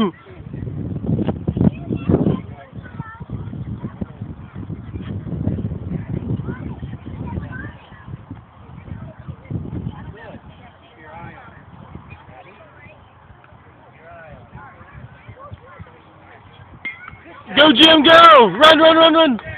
Go, Jim, go! Run, run, run, run!